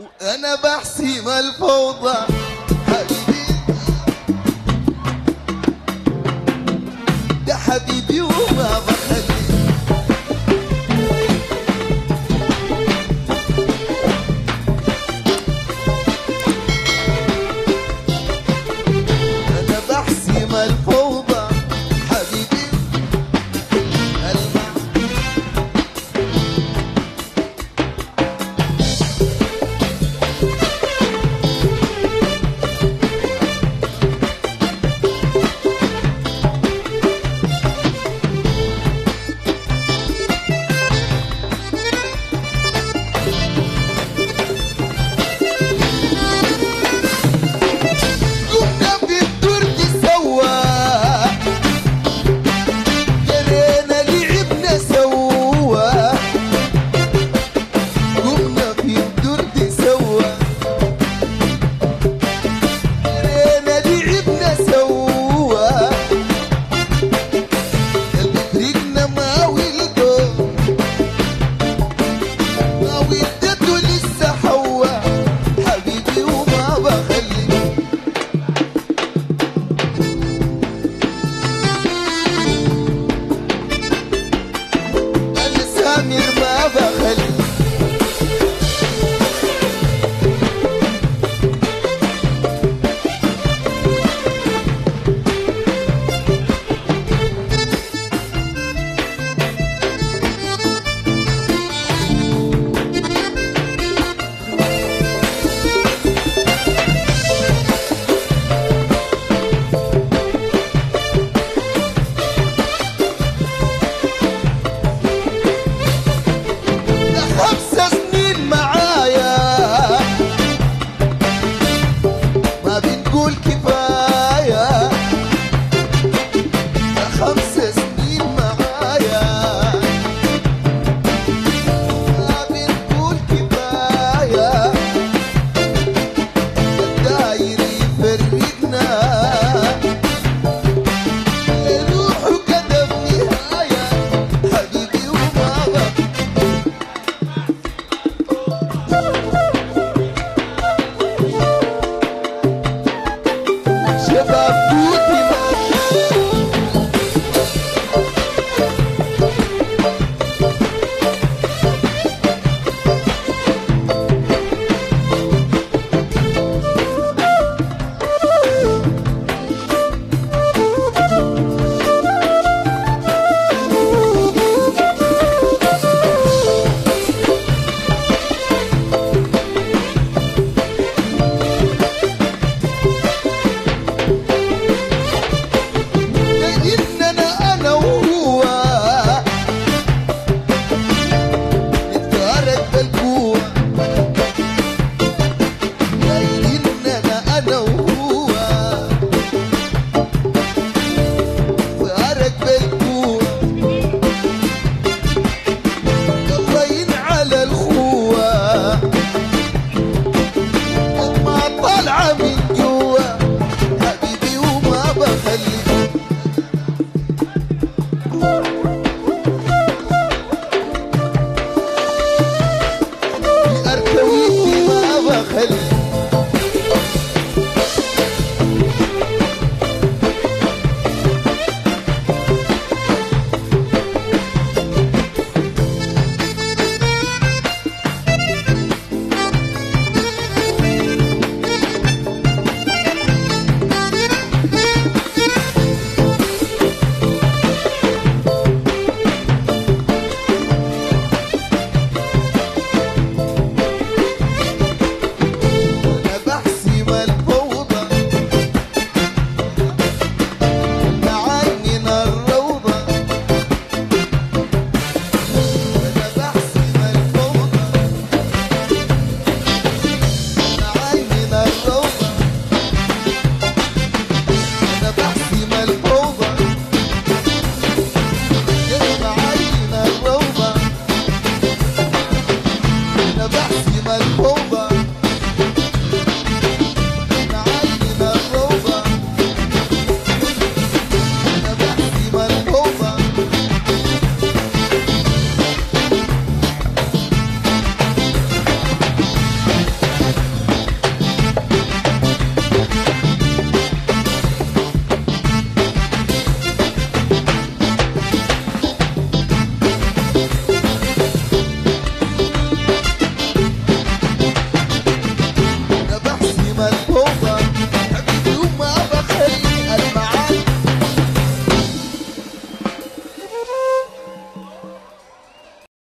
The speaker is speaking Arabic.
وأنا بحسم الفوضى. حبيبي cool kid.